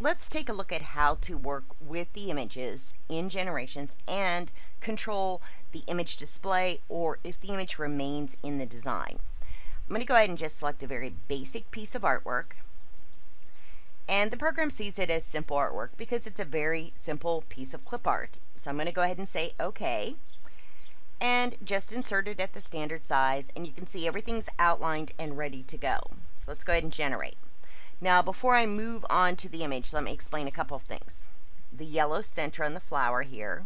let's take a look at how to work with the images in generations and control the image display or if the image remains in the design. I'm going to go ahead and just select a very basic piece of artwork and the program sees it as simple artwork because it's a very simple piece of clip art. So I'm going to go ahead and say OK and just insert it at the standard size and you can see everything's outlined and ready to go. So let's go ahead and generate. Now before I move on to the image, let me explain a couple of things. The yellow center on the flower here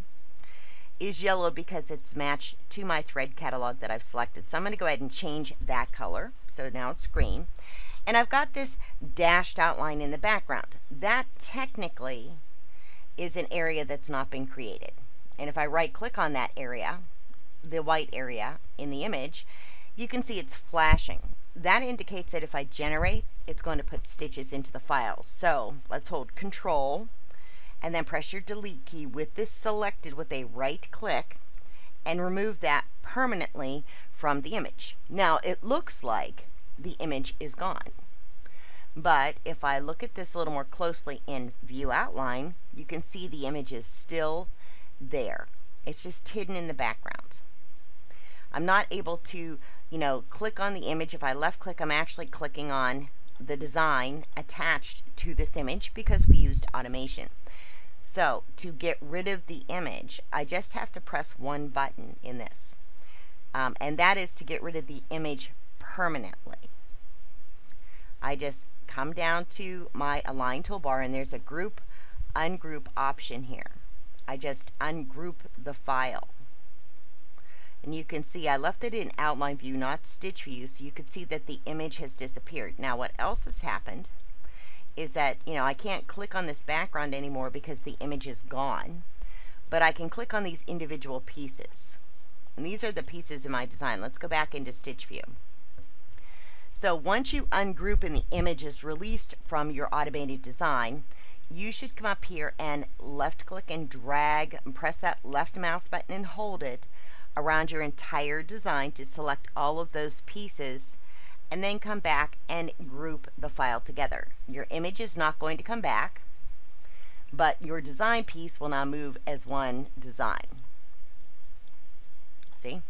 is yellow because it's matched to my thread catalog that I've selected. So I'm going to go ahead and change that color. So now it's green. And I've got this dashed outline in the background. That technically is an area that's not been created. And if I right click on that area, the white area in the image, you can see it's flashing. That indicates that if I generate, it's going to put stitches into the file. So let's hold control and then press your delete key with this selected with a right click and remove that permanently from the image. Now it looks like the image is gone. But if I look at this a little more closely in view outline, you can see the image is still there. It's just hidden in the background. I'm not able to, you know, click on the image. If I left click, I'm actually clicking on the design attached to this image because we used automation. So to get rid of the image, I just have to press one button in this. Um, and that is to get rid of the image permanently. I just come down to my align toolbar and there's a group ungroup option here. I just ungroup the file. And you can see I left it in outline view, not stitch view, so you could see that the image has disappeared. Now what else has happened is that, you know, I can't click on this background anymore because the image is gone, but I can click on these individual pieces. And these are the pieces in my design. Let's go back into stitch view. So once you ungroup and the image is released from your automated design, you should come up here and left click and drag and press that left mouse button and hold it around your entire design to select all of those pieces and then come back and group the file together. Your image is not going to come back, but your design piece will now move as one design. See?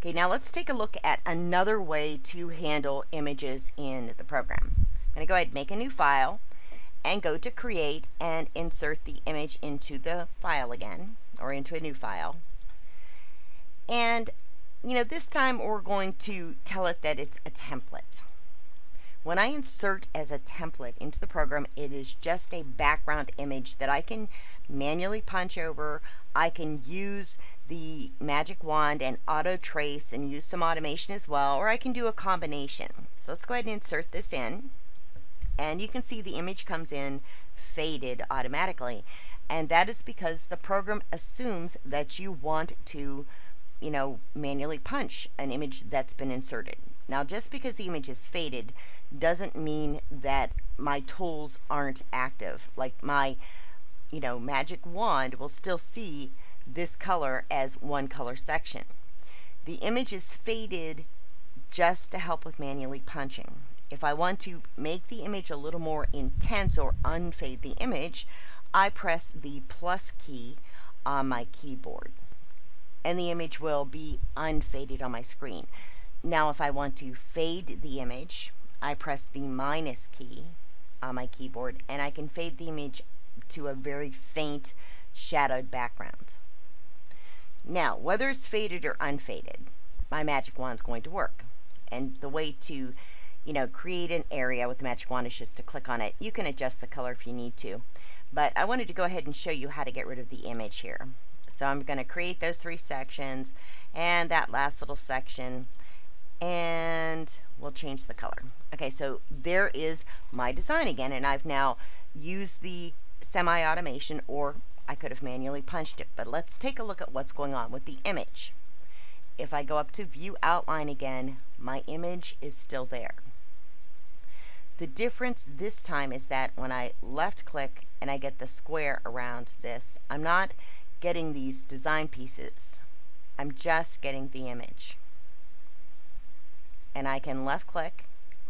Okay, now let's take a look at another way to handle images in the program. I'm going to go ahead and make a new file and go to create and insert the image into the file again or into a new file. And, you know, this time we're going to tell it that it's a template. When I insert as a template into the program, it is just a background image that I can manually punch over. I can use the magic wand and auto trace and use some automation as well, or I can do a combination. So let's go ahead and insert this in. And you can see the image comes in faded automatically. And that is because the program assumes that you want to you know, manually punch an image that's been inserted. Now, just because the image is faded doesn't mean that my tools aren't active. Like my, you know, magic wand will still see this color as one color section. The image is faded just to help with manually punching. If I want to make the image a little more intense or unfade the image, I press the plus key on my keyboard and the image will be unfaded on my screen. Now if I want to fade the image, I press the minus key on my keyboard and I can fade the image to a very faint shadowed background. Now, whether it's faded or unfaded, my magic wand is going to work. And the way to, you know, create an area with the magic wand is just to click on it. You can adjust the color if you need to. But I wanted to go ahead and show you how to get rid of the image here. So I'm going to create those three sections and that last little section and we'll change the color. Okay, so there is my design again and I've now used the semi-automation or I could have manually punched it. But let's take a look at what's going on with the image. If I go up to view outline again, my image is still there. The difference this time is that when I left click and I get the square around this, I'm not getting these design pieces. I'm just getting the image. And I can left click,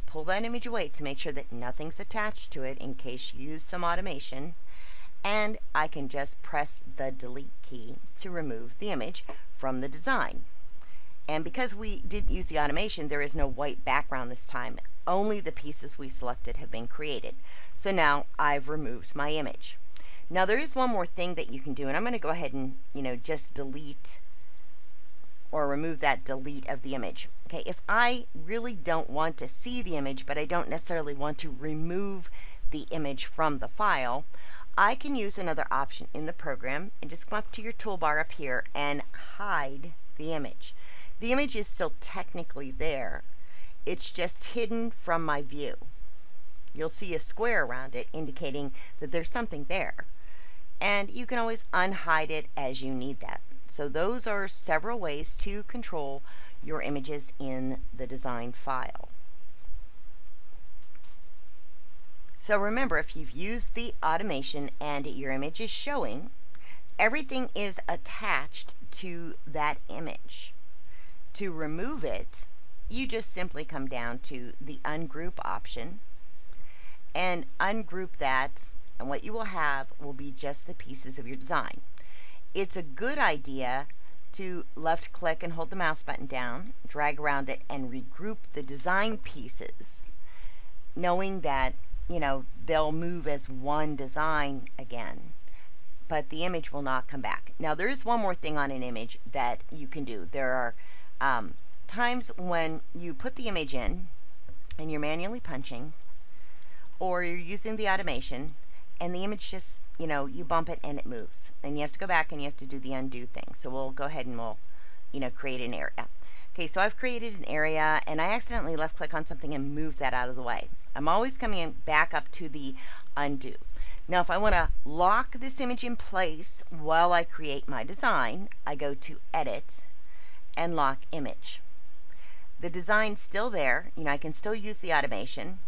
pull that image away to make sure that nothing's attached to it in case you use some automation. And I can just press the delete key to remove the image from the design. And because we didn't use the automation, there is no white background this time. Only the pieces we selected have been created. So now I've removed my image. Now there is one more thing that you can do, and I'm going to go ahead and, you know, just delete or remove that delete of the image. Okay, if I really don't want to see the image, but I don't necessarily want to remove the image from the file, I can use another option in the program and just come up to your toolbar up here and hide the image. The image is still technically there. It's just hidden from my view. You'll see a square around it indicating that there's something there. And you can always unhide it as you need that. So those are several ways to control your images in the design file. So remember, if you've used the automation and your image is showing, everything is attached to that image. To remove it, you just simply come down to the ungroup option and ungroup that and what you will have will be just the pieces of your design. It's a good idea to left click and hold the mouse button down, drag around it and regroup the design pieces knowing that you know they'll move as one design again but the image will not come back. Now there is one more thing on an image that you can do. There are um, times when you put the image in and you're manually punching or you're using the automation and the image just, you know, you bump it and it moves. And you have to go back and you have to do the undo thing. So we'll go ahead and we'll, you know, create an area. Okay, so I've created an area and I accidentally left click on something and moved that out of the way. I'm always coming back up to the undo. Now if I want to lock this image in place while I create my design, I go to edit and lock image. The design's still there. You know, I can still use the automation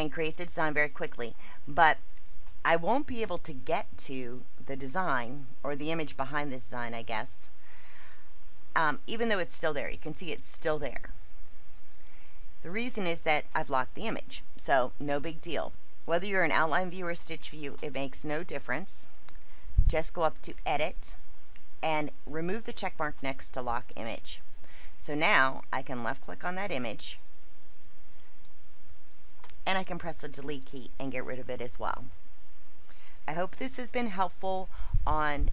and create the design very quickly, but I won't be able to get to the design or the image behind the design, I guess, um, even though it's still there. You can see it's still there. The reason is that I've locked the image, so no big deal. Whether you're in outline view or stitch view, it makes no difference. Just go up to edit and remove the check mark next to lock image. So now I can left click on that image and I can press the delete key and get rid of it as well. I hope this has been helpful on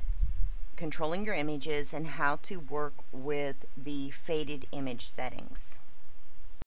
controlling your images and how to work with the faded image settings.